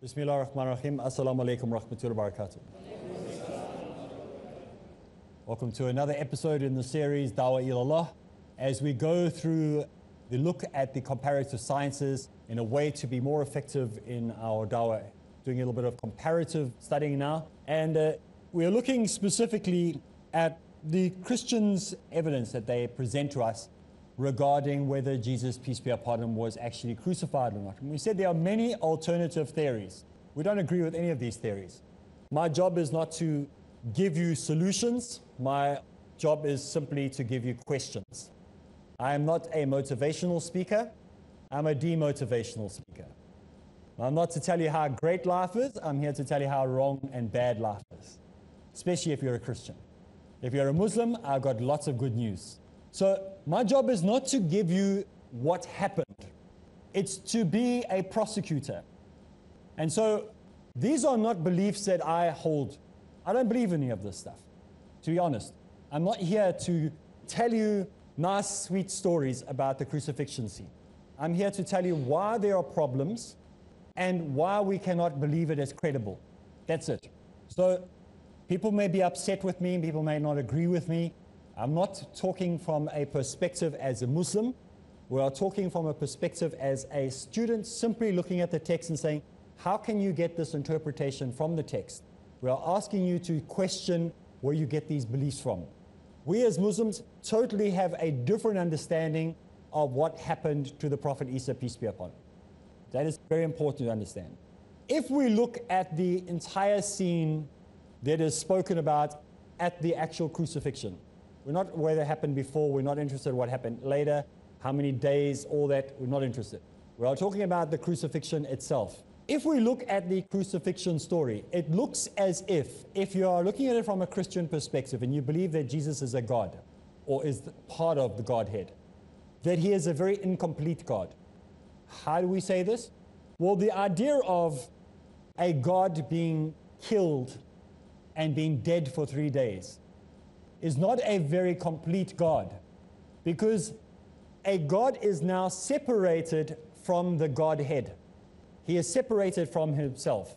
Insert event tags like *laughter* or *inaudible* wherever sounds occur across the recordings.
Bismillah ar-Rahman ar-Rahim. Assalamu alaikum rahmatullahi wa barakatuh. Welcome to another episode in the series Dawah ilallah as we go through the look at the comparative sciences in a way to be more effective in our dawah. Doing a little bit of comparative studying now. And uh, we're looking specifically at the Christians' evidence that they present to us regarding whether Jesus, peace be upon him, was actually crucified or not. And we said there are many alternative theories. We don't agree with any of these theories. My job is not to give you solutions, my job is simply to give you questions. I am not a motivational speaker, I'm a demotivational speaker. I'm not to tell you how great life is, I'm here to tell you how wrong and bad life is, especially if you're a Christian. If you're a Muslim, I've got lots of good news. So, my job is not to give you what happened, it's to be a prosecutor. And so, these are not beliefs that I hold. I don't believe any of this stuff, to be honest. I'm not here to tell you nice, sweet stories about the crucifixion scene. I'm here to tell you why there are problems and why we cannot believe it as credible. That's it. So, people may be upset with me, people may not agree with me. I'm not talking from a perspective as a Muslim. We are talking from a perspective as a student, simply looking at the text and saying, how can you get this interpretation from the text? We are asking you to question where you get these beliefs from. We as Muslims totally have a different understanding of what happened to the Prophet Isa, peace be upon him. That is very important to understand. If we look at the entire scene that is spoken about at the actual crucifixion, we're not whether it happened before, we're not interested in what happened later, how many days, all that, we're not interested. We are talking about the crucifixion itself. If we look at the crucifixion story, it looks as if, if you are looking at it from a Christian perspective and you believe that Jesus is a God or is part of the Godhead, that he is a very incomplete God. How do we say this? Well, the idea of a God being killed and being dead for three days is not a very complete God because a God is now separated from the Godhead. He is separated from himself.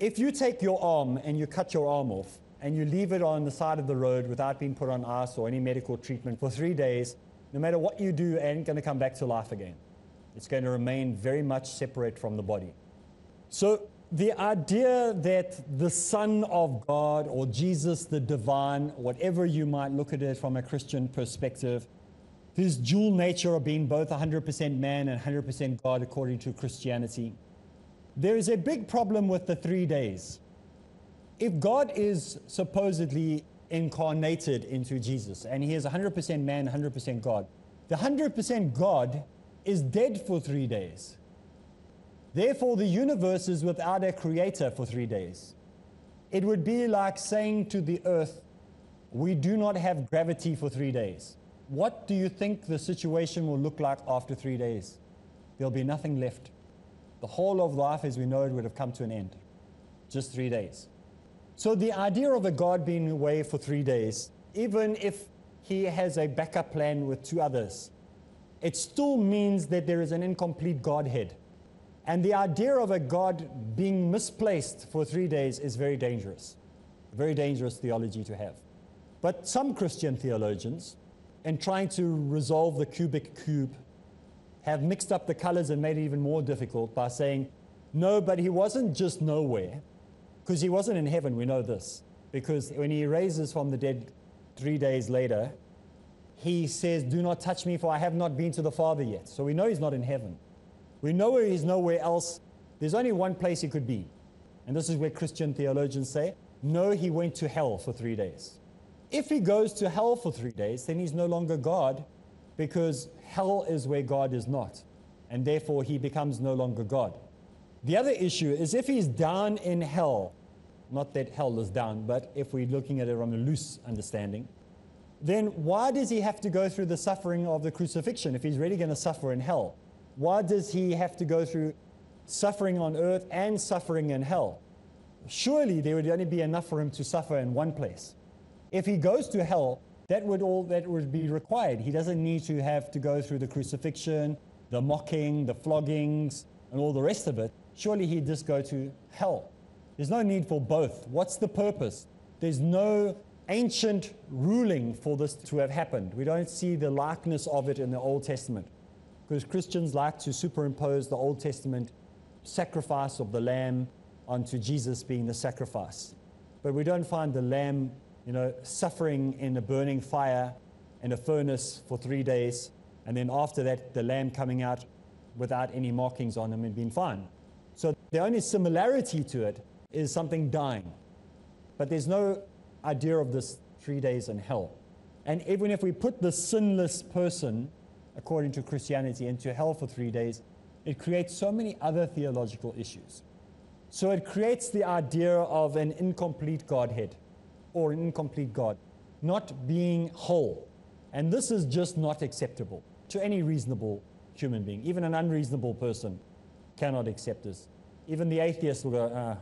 If you take your arm and you cut your arm off and you leave it on the side of the road without being put on ice or any medical treatment for *laughs* three days, no matter what you do, it ain't going to come back to life again. It's going to remain very much separate from the body. So the idea that the Son of God or Jesus the divine, whatever you might look at it from a Christian perspective, his dual nature of being both 100% man and 100% God according to Christianity. There is a big problem with the three days. If God is supposedly incarnated into Jesus and he is 100% man, 100% God, the 100% God is dead for three days. Therefore, the universe is without a creator for three days. It would be like saying to the earth, We do not have gravity for three days. What do you think the situation will look like after three days? There'll be nothing left. The whole of life as we know it would have come to an end. Just three days. So, the idea of a God being away for three days, even if he has a backup plan with two others, it still means that there is an incomplete Godhead. And the idea of a God being misplaced for three days is very dangerous. Very dangerous theology to have. But some Christian theologians, in trying to resolve the Rubik's cube, have mixed up the colors and made it even more difficult by saying, no, but he wasn't just nowhere, because he wasn't in heaven, we know this. Because when he raises from the dead three days later, he says, Do not touch me, for I have not been to the Father yet. So we know he's not in heaven. We know he's nowhere else. There's only one place he could be. And this is where Christian theologians say, no, he went to hell for three days. If he goes to hell for three days, then he's no longer God because hell is where God is not. And therefore, he becomes no longer God. The other issue is if he's down in hell, not that hell is down, but if we're looking at it from a loose understanding, then why does he have to go through the suffering of the crucifixion if he's really going to suffer in hell? Why does he have to go through suffering on earth and suffering in hell? Surely there would only be enough for him to suffer in one place. If he goes to hell, that would all that would be required. He doesn't need to have to go through the crucifixion, the mocking, the floggings, and all the rest of it. surely he'd just go to hell. There's no need for both. What's the purpose? There's no ancient ruling for this to have happened. We don't see the likeness of it in the Old Testament because Christians like to superimpose the Old Testament sacrifice of the lamb onto Jesus being the sacrifice. But we don't find the lamb, you know, suffering in a burning fire in a furnace for three days, and then after that, the lamb coming out without any markings on him and being fine. So the only similarity to it is something dying. But there's no idea of this three days in hell. And even if we put the sinless person, according to Christianity, into hell for three days, it creates so many other theological issues. So it creates the idea of an incomplete Godhead or an incomplete God, not being whole. And this is just not acceptable to any reasonable human being. Even an unreasonable person cannot accept this. Even the atheist will go, ah.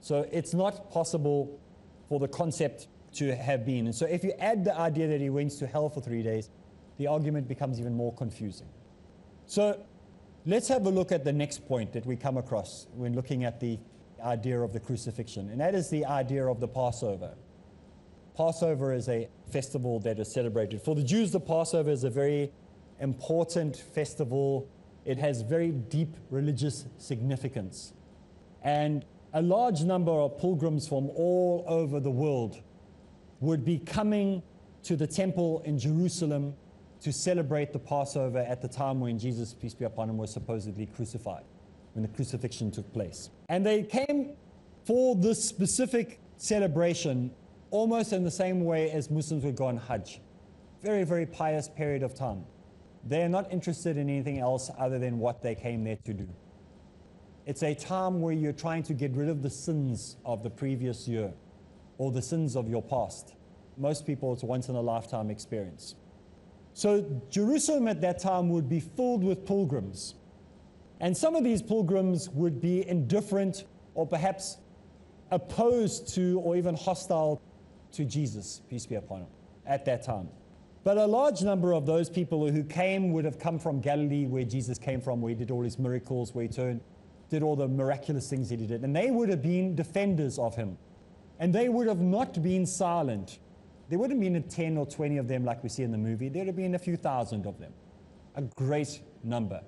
So it's not possible for the concept to have been. And so if you add the idea that he went to hell for three days, the argument becomes even more confusing. So let's have a look at the next point that we come across when looking at the idea of the crucifixion, and that is the idea of the Passover. Passover is a festival that is celebrated. For the Jews, the Passover is a very important festival. It has very deep religious significance. And a large number of pilgrims from all over the world would be coming to the temple in Jerusalem to celebrate the Passover at the time when Jesus, peace be upon him, was supposedly crucified, when the crucifixion took place. And they came for this specific celebration almost in the same way as Muslims would go on Hajj. Very, very pious period of time. They're not interested in anything else other than what they came there to do. It's a time where you're trying to get rid of the sins of the previous year or the sins of your past. Most people, it's once in a lifetime experience. So, Jerusalem at that time would be filled with pilgrims. And some of these pilgrims would be indifferent or perhaps opposed to or even hostile to Jesus, peace be upon him, at that time. But a large number of those people who came would have come from Galilee, where Jesus came from, where he did all his miracles, where he turned did all the miraculous things that he did. And they would have been defenders of him. And they would have not been silent. There wouldn't have been 10 or 20 of them like we see in the movie. There would have been a few thousand of them. A great number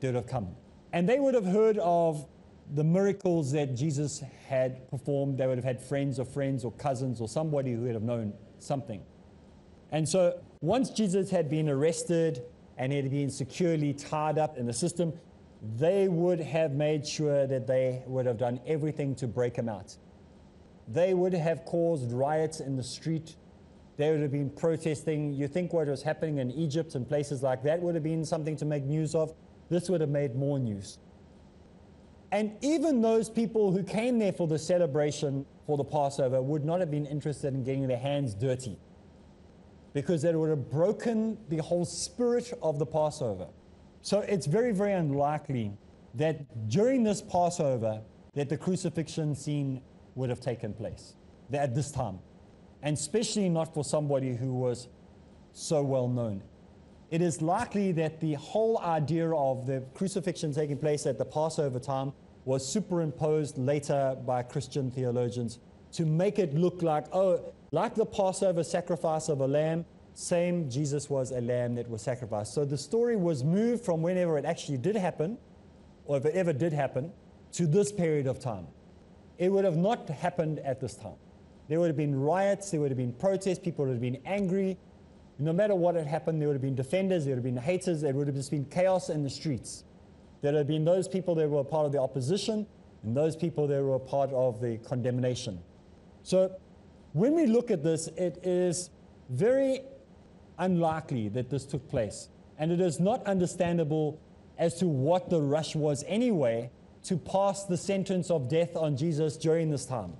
that would have come. And they would have heard of the miracles that Jesus had performed. They would have had friends or friends or cousins or somebody who would have known something. And so once Jesus had been arrested and had been securely tied up in the system, they would have made sure that they would have done everything to break him out. They would have caused riots in the street. They would have been protesting. You think what was happening in Egypt and places like that would have been something to make news of? This would have made more news. And even those people who came there for the celebration for the Passover would not have been interested in getting their hands dirty because it would have broken the whole spirit of the Passover. So it's very, very unlikely that during this Passover that the crucifixion scene would have taken place at this time. And especially not for somebody who was so well known. It is likely that the whole idea of the crucifixion taking place at the Passover time was superimposed later by Christian theologians to make it look like, oh, like the Passover sacrifice of a lamb, same Jesus was a lamb that was sacrificed. So the story was moved from whenever it actually did happen, or if it ever did happen, to this period of time. It would have not happened at this time. There would have been riots, there would have been protests, people would have been angry. No matter what had happened, there would have been defenders, there would have been haters, there would have just been chaos in the streets. There would have been those people that were part of the opposition and those people that were part of the condemnation. So when we look at this, it is very unlikely that this took place. And it is not understandable as to what the rush was anyway to pass the sentence of death on Jesus during this time.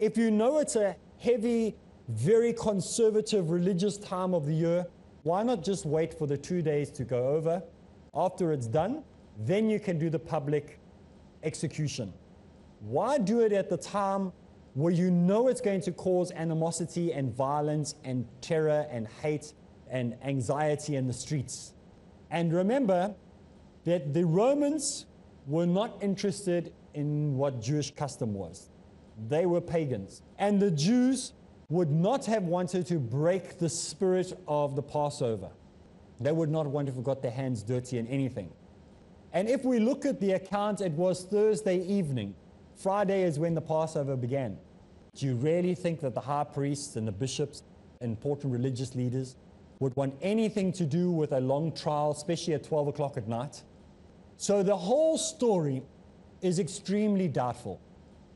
If you know it's a heavy, very conservative religious time of the year, why not just wait for the two days to go over? After it's done, then you can do the public execution. Why do it at the time where you know it's going to cause animosity and violence and terror and hate and anxiety in the streets. And remember that the Romans were not interested in what Jewish custom was. They were pagans. And the Jews would not have wanted to break the spirit of the Passover. They would not want to have got their hands dirty in anything. And if we look at the account, it was Thursday evening. Friday is when the Passover began. Do you really think that the high priests and the bishops, important religious leaders, would want anything to do with a long trial, especially at 12 o'clock at night? So the whole story is extremely doubtful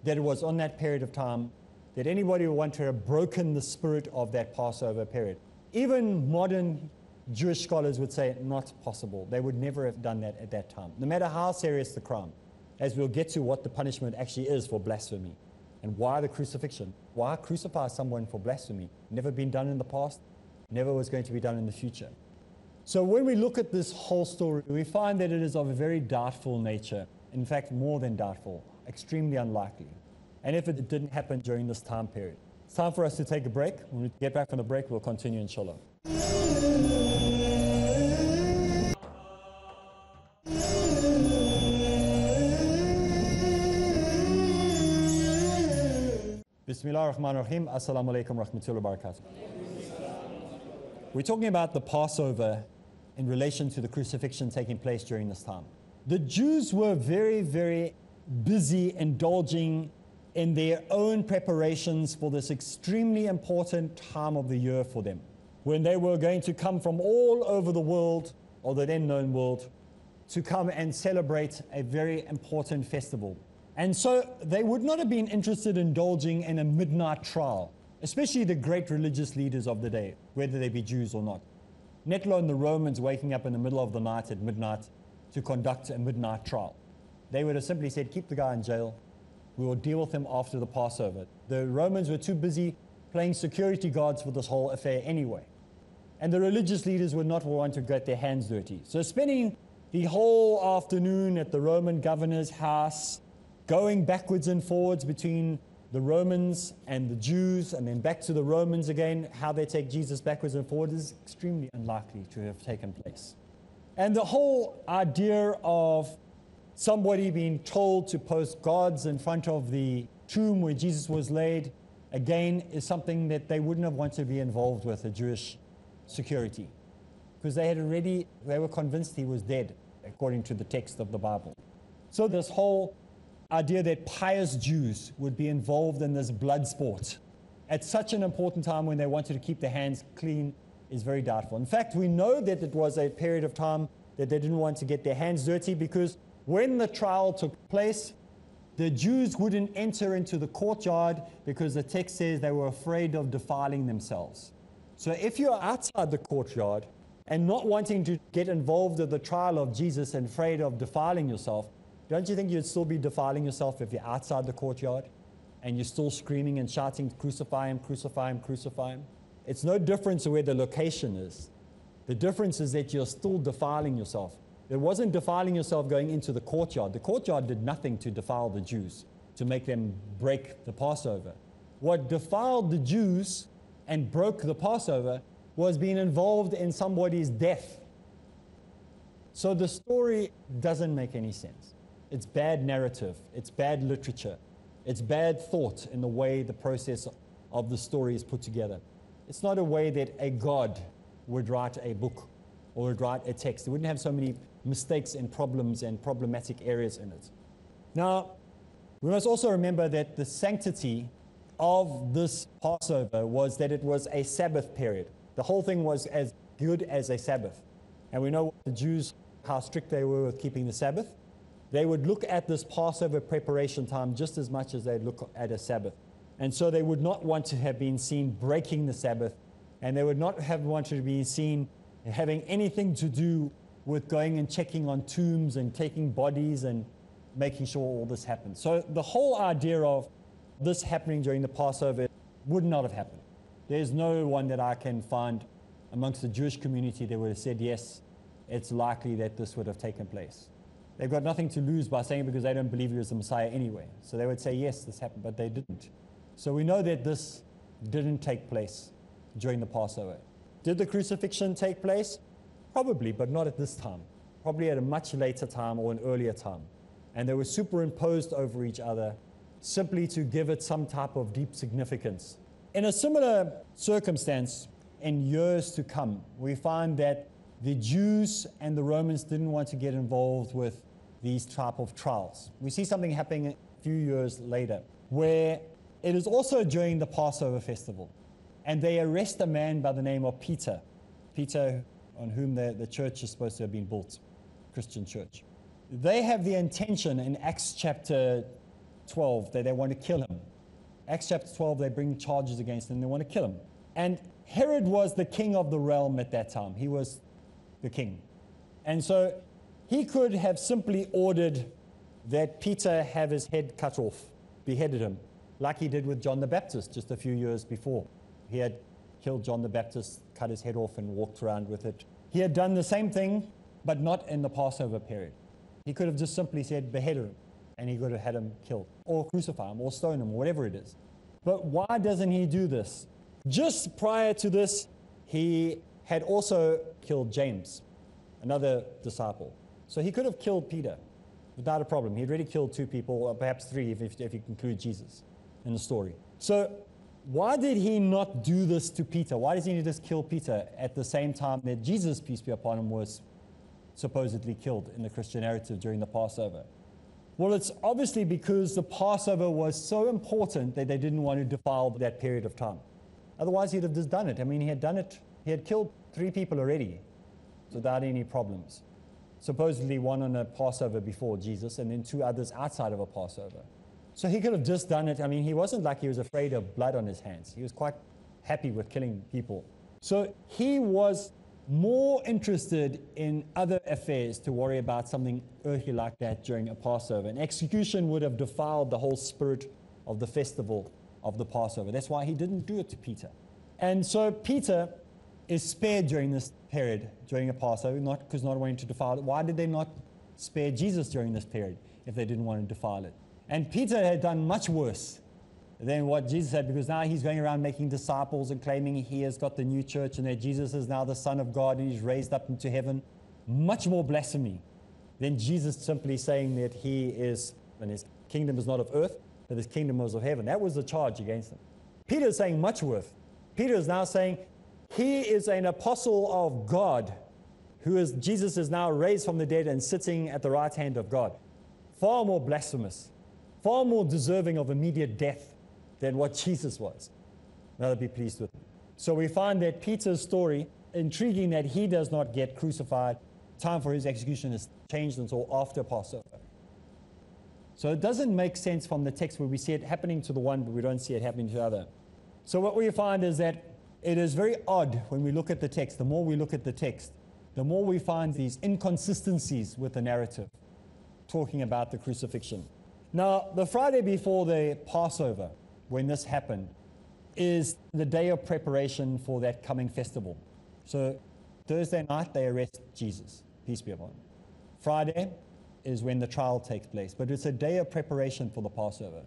that it was on that period of time that anybody would want to have broken the spirit of that Passover period. Even modern Jewish scholars would say not possible. They would never have done that at that time, no matter how serious the crime. As we'll get to what the punishment actually is for blasphemy and why the crucifixion. Why crucify someone for blasphemy? Never been done in the past, never was going to be done in the future. So when we look at this whole story, we find that it is of a very doubtful nature. In fact, more than doubtful, extremely unlikely. And if it didn't happen during this time period, it's time for us to take a break. When we get back from the break, we'll continue, inshallah. Bismillah ar-Rahman ar-Rahim. Assalamu alaikum rahmatullahi wa barakatuh. We're talking about the Passover in relation to the crucifixion taking place during this time. The Jews were very, very busy indulging in their own preparations for this extremely important time of the year for them, when they were going to come from all over the world, or the then known world, to come and celebrate a very important festival. And so they would not have been interested in indulging in a midnight trial, especially the great religious leaders of the day, whether they be Jews or not. Let alone the Romans waking up in the middle of the night at midnight to conduct a midnight trial. They would have simply said, Keep the guy in jail. We will deal with him after the Passover. The Romans were too busy playing security guards for this whole affair anyway. And the religious leaders would not want to get their hands dirty. So, spending the whole afternoon at the Roman governor's house, going backwards and forwards between the Romans and the Jews, and then back to the Romans again, how they take Jesus backwards and forwards is extremely unlikely to have taken place. And the whole idea of somebody being told to post gods in front of the tomb where Jesus was laid, again, is something that they wouldn't have wanted to be involved with, the Jewish security. Because they had already, they were convinced he was dead, according to the text of the Bible. So this whole idea that pious Jews would be involved in this blood sport at such an important time when they wanted to keep their hands clean is very doubtful. In fact, we know that it was a period of time that they didn't want to get their hands dirty because when the trial took place, the Jews wouldn't enter into the courtyard because the text says they were afraid of defiling themselves. So if you're outside the courtyard and not wanting to get involved in the trial of Jesus and afraid of defiling yourself, don't you think you'd still be defiling yourself if you're outside the courtyard and you're still screaming and shouting, Crucify him, crucify him, crucify him? It's no difference where the location is. The difference is that you're still defiling yourself. It wasn't defiling yourself going into the courtyard. The courtyard did nothing to defile the Jews, to make them break the Passover. What defiled the Jews and broke the Passover was being involved in somebody's death. So the story doesn't make any sense. It's bad narrative, it's bad literature, it's bad thought in the way the process of the story is put together. It's not a way that a God would write a book or would write a text. It wouldn't have so many mistakes and problems and problematic areas in it. Now, we must also remember that the sanctity of this Passover was that it was a Sabbath period. The whole thing was as good as a Sabbath. And we know the Jews, how strict they were with keeping the Sabbath. They would look at this Passover preparation time just as much as they'd look at a Sabbath. And so they would not want to have been seen breaking the Sabbath, and they would not have wanted to be seen having anything to do with going and checking on tombs and taking bodies and making sure all this happens. So the whole idea of this happening during the Passover would not have happened. There's no one that I can find amongst the Jewish community that would have said, yes, it's likely that this would have taken place. They've got nothing to lose by saying because they don't believe he was the Messiah anyway. So they would say, yes, this happened, but they didn't. So we know that this didn't take place during the Passover. Did the crucifixion take place? Probably, but not at this time. Probably at a much later time or an earlier time. and they were superimposed over each other simply to give it some type of deep significance. In a similar circumstance, in years to come, we find that the Jews and the Romans didn't want to get involved with these type of trials. We see something happening a few years later where it is also during the Passover festival and they arrest a man by the name of Peter. Peter, on whom the, the church is supposed to have been built, Christian church. They have the intention in Acts chapter 12 that they want to kill him. Acts chapter 12, they bring charges against him, they want to kill him. And Herod was the king of the realm at that time. He was the king. And so he could have simply ordered that Peter have his head cut off, beheaded him, like he did with John the Baptist just a few years before. He had killed John the Baptist, cut his head off, and walked around with it. He had done the same thing, but not in the Passover period. He could have just simply said, behead him, and he could have had him killed, or crucify him, or stone him, or whatever it is. But why doesn't he do this? Just prior to this, he had also killed James, another disciple. So he could have killed Peter without a problem. He'd already killed two people, or perhaps three if, if, if you include Jesus in the story. So why did he not do this to Peter? Why does he need to kill Peter at the same time that Jesus, peace be upon him, was supposedly killed in the Christian narrative during the Passover? Well, it's obviously because the Passover was so important that they didn't want to defile that period of time. Otherwise, he'd have just done it. I mean, he had done it, he had killed three people already without any problems. Supposedly, one on a Passover before Jesus, and then two others outside of a Passover. So he could have just done it. I mean, he wasn't like he was afraid of blood on his hands, he was quite happy with killing people. So he was more interested in other affairs to worry about something earthly like that during a Passover. An execution would have defiled the whole spirit of the festival of the Passover. That's why he didn't do it to Peter. And so Peter is spared during this period, during a Passover, not because not wanting to defile it. Why did they not spare Jesus during this period if they didn't want to defile it? And Peter had done much worse than what Jesus had because now he's going around making disciples and claiming he has got the new church and that Jesus is now the Son of God and he's raised up into heaven. Much more blasphemy than Jesus simply saying that he is, and his kingdom is not of earth, but his kingdom was of heaven. That was the charge against him. Peter is saying much worse. Peter is now saying he is an apostle of God who is, Jesus is now raised from the dead and sitting at the right hand of God. Far more blasphemous, far more deserving of immediate death than what Jesus was. May I be pleased with him. So we find that Peter's story, intriguing that he does not get crucified. Time for his execution is changed until after Passover. So it doesn't make sense from the text where we see it happening to the one, but we don't see it happening to the other. So what we find is that it is very odd when we look at the text. The more we look at the text, the more we find these inconsistencies with the narrative talking about the crucifixion. Now, the Friday before the Passover, when this happened, is the day of preparation for that coming festival. So, Thursday night, they arrest Jesus, peace be upon him. Friday is when the trial takes place, but it's a day of preparation for the Passover,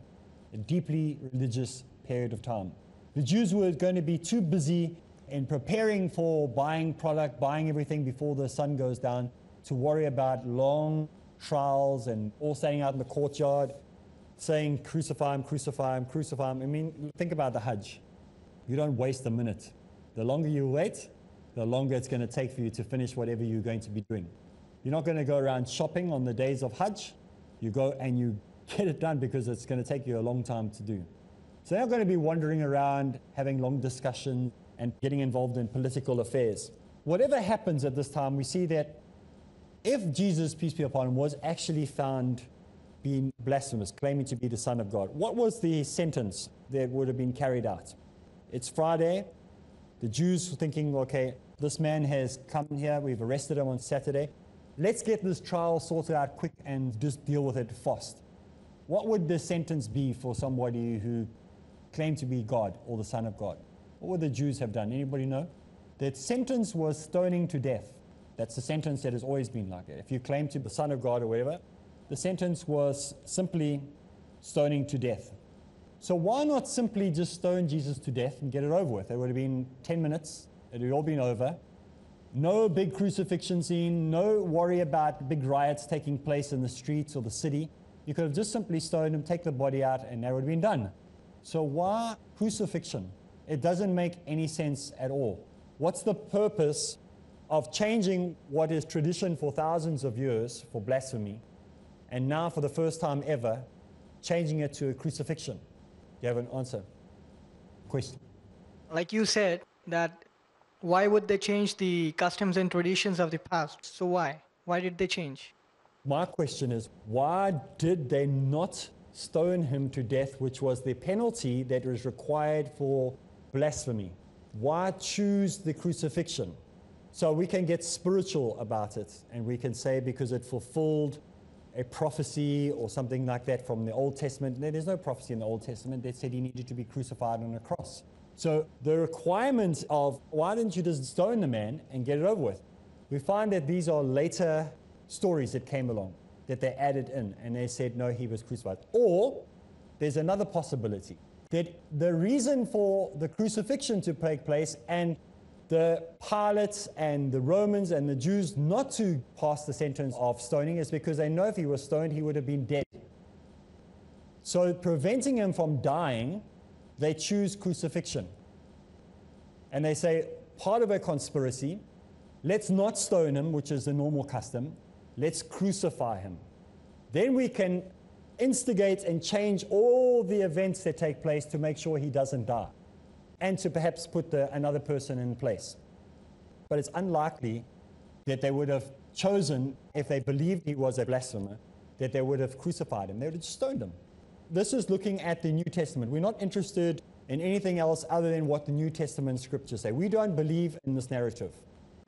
a deeply religious period of time. The Jews were going to be too busy in preparing for buying product, buying everything before the sun goes down, to worry about long trials and all standing out in the courtyard saying, Crucify him, crucify him, crucify him. I mean, think about the Hajj. You don't waste a minute. The longer you wait, the longer it's going to take for you to finish whatever you're going to be doing. You're not going to go around shopping on the days of Hajj. You go and you *laughs* get it done because it's going to take you a long time to do. So they're not going to be wandering around having long discussions and getting involved in political affairs. Whatever happens at this time, we see that if Jesus, peace be upon him, was actually found being blasphemous, claiming to be the Son of God, what was the sentence that would have been carried out? It's Friday. The Jews were thinking, okay, this man has come here, we've arrested him on Saturday. Let's get this trial sorted out quick and just deal with it fast. What would the sentence be for somebody who claimed to be God or the Son of God. What would the Jews have done? Anybody know? That sentence was stoning to death. That's the sentence that has always been like it. If you claim to be the Son of God or whatever, the sentence was simply stoning to death. So why not simply just stone Jesus to death and get it over with? It would have been 10 minutes, it would have all been over. No big crucifixion scene, no worry about big riots taking place in the streets or the city. You could have just simply stoned him, take the body out, and that would have been done. So why crucifixion? It doesn't make any sense at all. What's the purpose of changing what is tradition for thousands of years for blasphemy, and now for the first time ever, changing it to a crucifixion? Do you have an answer? Question. Like you said, that why would they change the customs and traditions of the past? So why? Why did they change? My question is why did they not stone him to death, which was the penalty that was required for blasphemy? Why choose the crucifixion? So we can get spiritual about it and we can say because it fulfilled a prophecy or something like that from the Old Testament. There's no prophecy in the Old Testament that said he needed to be crucified on a cross. So the requirement of why didn't you just stone the man and get it over with? We find that these are later stories that came along that they added in and they said no he was crucified. Or there's another possibility that the reason for the crucifixion to take place and the Pilates and the Romans and the Jews not to pass the sentence of stoning is because they know if he was stoned, he would have been dead. So, preventing him from dying, they choose crucifixion. And they say, part of a conspiracy, let's not stone him, which is the normal custom, let's crucify him. Then we can instigate and change all the events that take place to make sure he doesn't die and to perhaps put the, another person in place. But it's unlikely that they would have chosen, if they believed he was a blasphemer, that they would have crucified him. They would have stoned him. This is looking at the New Testament. We're not interested in anything else other than what the New Testament scriptures say. We don't believe in this narrative.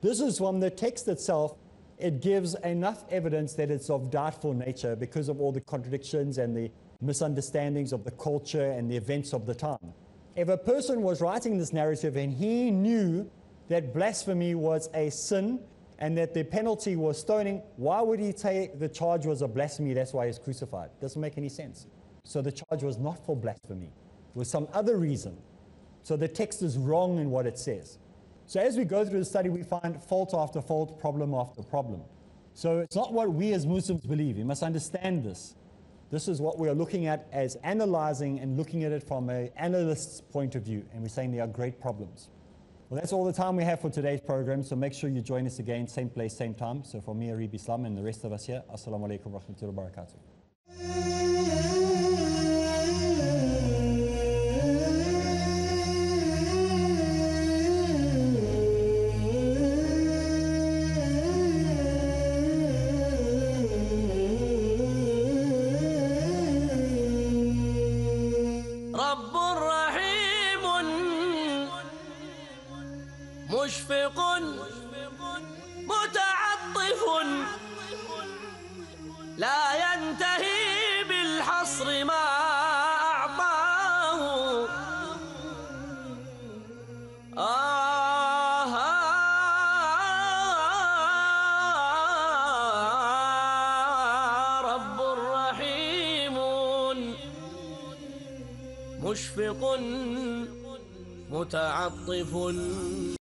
This is from the text itself. It gives enough evidence that it's of doubtful nature because of all the contradictions and the misunderstandings of the culture and the events of the time. If a person was writing this narrative and he knew that blasphemy was a sin and that the penalty was stoning, why would he say the charge was a blasphemy? That's why he's crucified. Doesn't make any sense. So the charge was not for blasphemy, it was some other reason. So the text is wrong in what it says. So as we go through the study, we find fault after fault, problem after problem. So it's not what we as Muslims believe. You must understand this. This is what we are looking at as analyzing and looking at it from an analyst's point of view. And we're saying there are great problems. Well, that's all the time we have for today's program. So make sure you join us again, same place, same time. So for me, Areeb Islam, and the rest of us here, Assalamu alaikum wa rahmatullahi متعطف